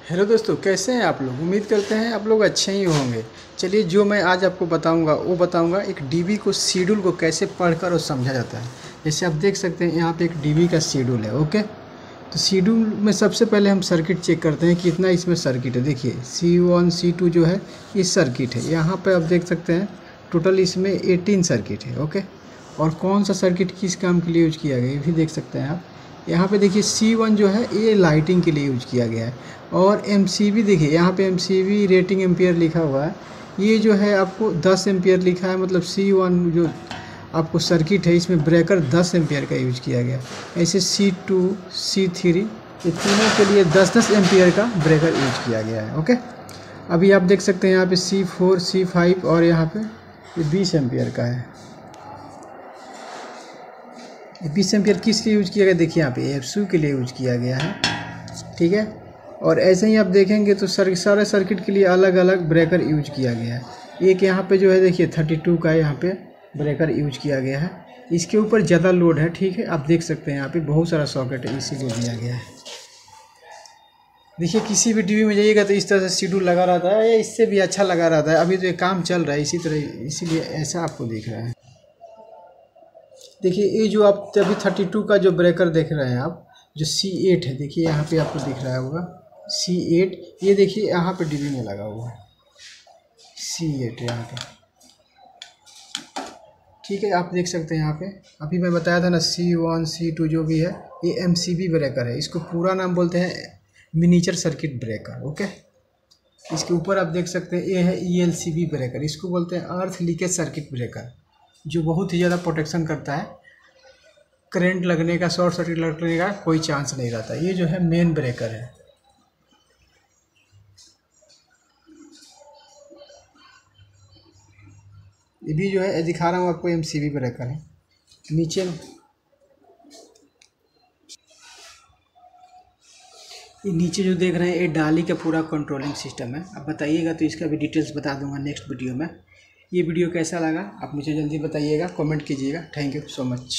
Hello दोस्तों, कैसे हैं आप लोग? उम्मीद करते हैं आप लोग अच्छे ही होंगे। चलिए, जो मैं आज आपको बताऊँगा, वो बताऊँगा एक डीबी को शेड्यूल को कैसे पढ़कर और समझा जाता है। जैसे आप देख सकते हैं, यहाँ पे एक डीबी का शेड्यूल है, ओके? तो शेड्यूल में सबसे पहले हम सर्किट चेक करते हैं कितना इसमें सर्किट है। देखिए सी वन सी टू जो है इस सर्किट है। यहाँ पर आप देख सकते हैं, टोटल इसमें एटीन सर्किट है, ओके? और कौन सा सर्किट किस काम के लिए यूज़ किया गया ये भी देख सकते हैं आप। यहाँ पे देखिए सी वन जो है, ये लाइटिंग के लिए यूज़ किया गया है। और बी देखिए, यहाँ पे एम रेटिंग एम्पियर लिखा हुआ है। ये जो है आपको 10 एम्पियर लिखा है मतलब सी वन जो आपको सर्किट है, इसमें ब्रेकर 10 एम्पियर का यूज़ किया गया ऐसे सी टू सी थ्री ये तीनों के लिए 10 10 एम्पियर का ब्रेकर यूज़ किया गया है ओके अभी आप देख सकते हैं यहाँ पे सी फोर सी फाइव और यहाँ पे बीस एम्पियर का है। बीस एम्पियर किस लिए यूज़ किया गया? देखिए यहाँ पे एफ़ के लिए यूज़ किया गया है। ठीक है? और ऐसे ही आप देखेंगे तो सर, सारे सर्किट के लिए अलग अलग ब्रेकर यूज़ किया गया है। एक यहाँ पे जो है, देखिए थर्टी टू का यहाँ पे ब्रेकर यूज़ किया गया है। इसके ऊपर ज़्यादा लोड है, ठीक है? आप देख सकते हैं यहाँ पे बहुत सारा सॉकेट है इसीलिए दिया गया है। देखिए, किसी भी टीवी में जाइएगा तो इस तरह से शेड्यूल लगा रहता है। या इससे भी अच्छा लगा रहता है। अभी तो ये काम चल रहा है, इसी तरह, इसीलिए ऐसा आपको दिख रहा है। देखिए, ये जो आप अभी थर्टी टू का जो ब्रेकर देख रहे हैं आप, जो सी एट है, देखिए यहाँ पे आपको दिख रहा होगा। सी एट ये देखिए यहाँ पे डीबी में लगा हुआ है। सी एट यहाँ पे। ठीक है, आप देख सकते हैं यहाँ पे। अभी मैं बताया था ना सी वन सी टू जो भी है, ये एम सी बी ब्रेकर है। इसको पूरा नाम बोलते हैं मिनीचर सर्किट ब्रेकर ओके इसके ऊपर आप देख सकते हैं, ये है E L C B breaker इसको बोलते हैं अर्थ लीकेज सर्किट ब्रेकर जो बहुत ही ज़्यादा प्रोटेक्शन करता है करंट लगने का शॉर्ट सर्किट लगने का कोई चांस नहीं रहता। ये जो है मेन ब्रेकर है। ये भी जो है दिखा रहा हूँ आपको एम सी बी ब्रेकर है। नीचे ये नीचे जो देख रहे हैं, ये डाली का पूरा कंट्रोलिंग सिस्टम है। अब बताइएगा तो इसका भी डिटेल्स बता दूँगा नेक्स्ट वीडियो में। ये वीडियो कैसा लगा आप मुझे जल्दी बताइएगा कमेंट कीजिएगा। Thank you so much